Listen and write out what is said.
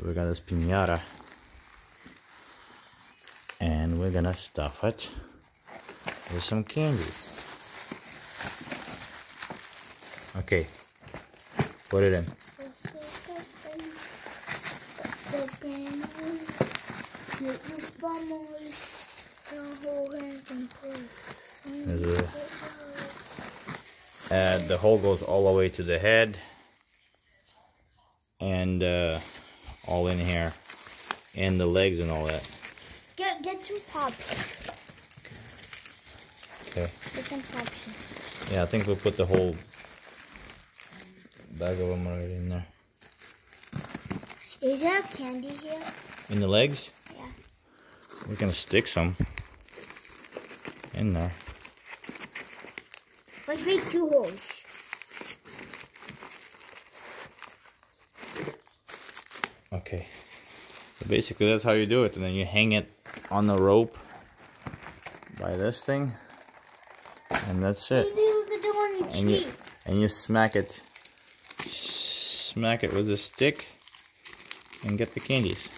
So we got this pinata. And we're gonna stuff it with some candies. Okay, put it in. A, and the hole goes all the way to the head and uh, all in here and the legs and all that Get get some pops. okay Get some pops. yeah i think we'll put the whole bag of them right in there Is there candy here? in the legs Yeah. we're gonna stick some in there Let's make two holes. Okay. So basically that's how you do it and then you hang it on the rope by this thing and that's it. Maybe we could do on the and you and you smack it smack it with a stick and get the candies